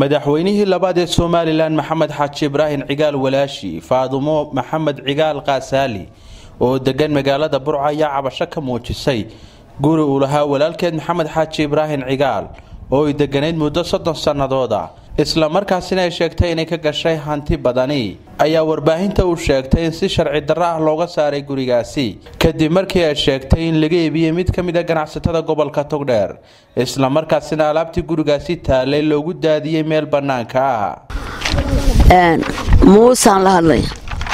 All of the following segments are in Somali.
madaxweynihii labaad ee somalilan maxamed xaaji ibraahim cigaal walaashi faadumo maxamed cigaal kaasaali oo degan magaalada burco ayaa cabasho ka muujisay guri uu lahaa walaalkeed maxamed xaaji ibraahim cigaal oo ay deganayd muddo soddon sannadooda islamarkaasina ay sheegtay inay ka gashay hanti badani ayaa warbaahinta uu sheegtay in si sharci darro ah looga saaray gurigaasi. Kadib markii ay sheegtay in laga iibiyey mid ka mid a ganacsatada gobolka togdheer islamarkaasina alaabtii gurigaasi taalay loogu daadiyey meel bannaanka ah. Muusaan la hadlay.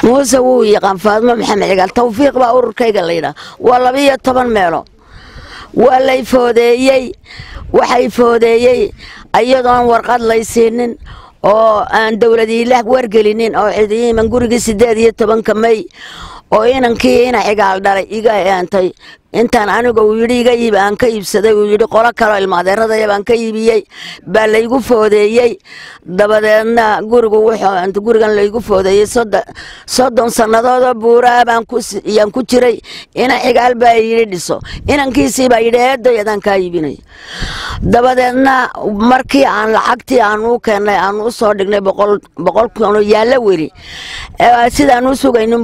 Muuse wuu yaqaan faadmo maxamed cigaal tawfiiq baa ururkayga layidhaah waa labiiyo toban meelo waa lay foodeeyey? Waxay foodeeyey iyadoon warqad laysiinin oo aan dowladiilah wargelinin oo cidiiman gurigii siddeed iyo tobanka may oo inankii ina cigaal dhalay iga eentay intaan aniga uu yidhi iga iib aan ka iibsaday uu yidhi qolo kaloo ilmaadeeradaya baan ka iibiyey. Baa laygu foodeeyey. Dabadeedna gurigu wuxuu gurigan laygu foodeeyey soddon sannadoodoo buuraa baan yaan ku jiray. Ina cigaal baa yidhi dhiso. Inankiisii baa yidhi eedoy adaan kaa iibinay dabadeedna markii aan lacagtii aan u keennay aan u dhignay boqol kun yaallo weli sidaan u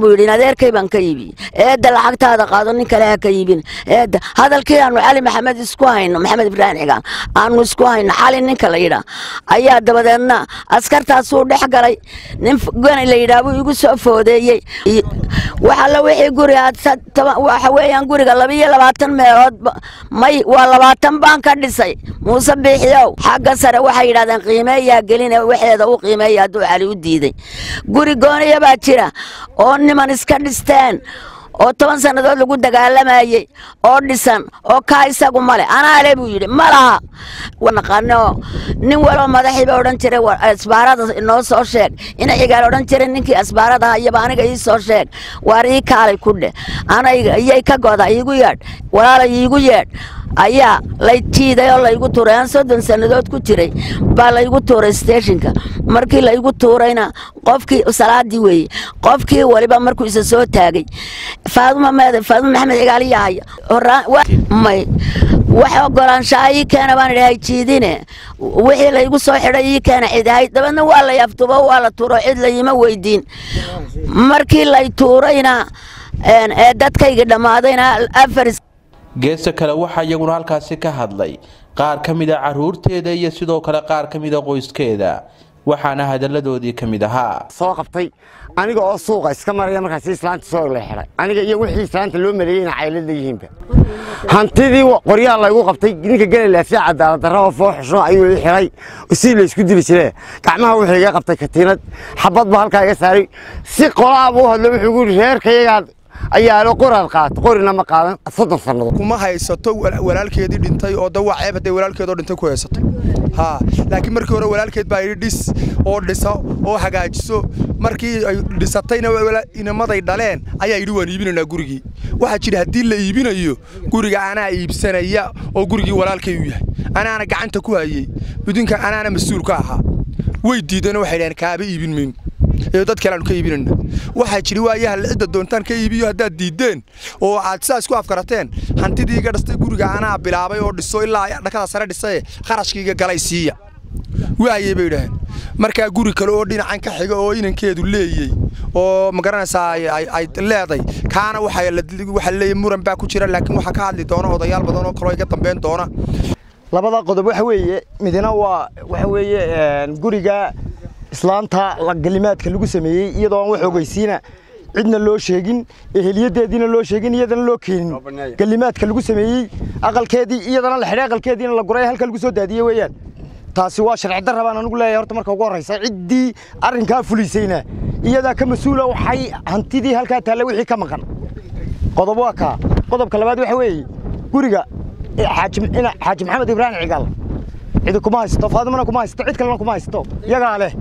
buu yidhi adeerkay baan ka iibiyey eedda lacagtaada qaado nin kale ha ka iibin eedda hadalkii aanu cali maxamed isku hayno maxamed ibraahim cigaal aanu isku hayno xali ninka la yidhaa ayaa dabadeedna askartaasuu dhex galay. Nin gani la yidhaah buu igu soo foodeeyey. Waxalla wixii guriga waxa weeyaan guriga labiiyo labaatan meelood may waa labaatan baan ka dhisay muuse biixiyow xagga sare waxay yidhahdeen qiimeeyaa gelin waxeeda u qiimeeya hadduu cali u diiday. Guri gooniya baa jira oo niman iska dhisteen oo toban sannadood lagu dagaalamayey oo dhisan oo kaa isagu male. Anaale buu yidhi ma laha. Nin waloo madaxiiba odhan jiray asbaarada inoo soo sheeg. Ina cigaal odhan jiray ninkii asbaarada hayaba aniga ii soo sheeg. Waar ii kaalay ku dheh anayga iyay ka goda iigu yeedh. Walaala iigu yeedh ayaa lay jiiday oo laygu tuuray. Aan soddon sannadood ku jiray baa laygu tuuray steshinka. Markii laygu tuurayna qofkii salaadii weeye. Qofkii waliba markuu isa soo taagay. Faaduma meeda faaduma maxamed cigaaliya haya may. Wax ogolaanshaha ii keena baan idhi hay jiidine. Wixii laygu soo xidhay ii keena cidahay dabeedna waa lay aftubo waa la tuuro cid layima weydiin. Markii lay tuurayna ee dhammaadayna afar geesta kale waxaa iyaguna halkaasi ka hadlay. Qaar ka mid a caruurteeda iyo sidoo kale qaar ka mid a qoyskeeda. Waxaana hadalladoodii ka mid ahaa. Soo qabtay. Aniga oo suuqa iska maraya markaas islaanta soo la xidhay aniga iyo wixii islaanta loo maleeyey ina caylad leeyihiinba. Hantidii qoryaha laygu qabtay ninka geli laafiya cadaalad darra oo fooxusho ayuu ii xidhay si laysku dili jire gacmaha wuxuu iga qabtay katiinad. Xabad baa halkaa iga saaray. Si qolaab u hadlo wuxuu gu yidhi ayaalo qoraad qaato qorina ma qaadan. Soddon sannadood kuma haysato walaalkeedii dhintay oo da waa ceeb hadday walaalkeedoo dhintay ku haysato. Haa laakiin markii hore walaalkeed baa yidhi dhis oo dhisa oo hagaajiso. Markii ay dhisatayna inamaday dhaleen ayaa yidhi waan iibinaynaa gurigii. Waxaa jira haddii la iibinayo guriga anaa iibsanaya oo gurigii walaalkay u yahay. Anaana gacanta ku hayey mudinka anaana mas'uul ka ahaa. Way diideen waxay dhaheen kaaba iibin mayno ee dad kale aanu ka iibinayna waxaa jiri waayaha cidda doontaan ka iibiyo haddaad diiddeen oo aad sidaas ku afkarateen. Hantidii iga dhastay guriga anaa bilaabay oo dhiso ilaa dhakada sare dhisaye kharashkiiga galay siiya. Waayey bay idhaaheen markaa guri kale oo dhinacan ka xiga oo inankeedu leeyey oo ma garanaysaa ay leeday kaana waxaa leeyahy muran baa ku jira laakiin waxaa ka hadli doona odayaal badan oo kaloo iga dambeyn doona. Labada qodob waxa weeye midna waa waxa weeye guriga islaanta galimaadka lagu sameeyey iyadoo aan wax ogeysiina cidna loo sheegin eheliyadeediina loo sheegin iyadana loo keenin. Galimaadka lagu sameeyey aqalkeedii iyadana la xidhay aqalkeediina la guray halka lagu soo daadiyey weeyaan. Taasi waa sharci darra baan anigu leeyahay horta marka ugu horraysa ciddii arrinkaa fulisayna iyadaa ka mas'uula waxay hantidii halkaa taalla wixii ka maqan. Qodob waa kaa. Qodobka labaad waxa weeye guriga xaaji maxamed ibraahim cigaal cidi kuma haysto faadimona kuma haysto cid kalena kuma haysto. Yagaa leh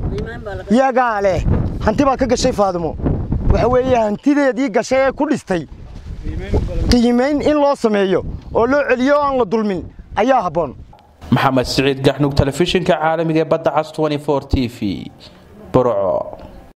yagaa leh hanti baa ka gashay faadimo waxa weeye hantideedii gashay ee ku dhistay qiimayn in loo sameeyo oo loo celiyo o aan la dulmin ayaa habboon. Maxamed siciid gaxnug telefishinka caalamiga ee badda cas t v burco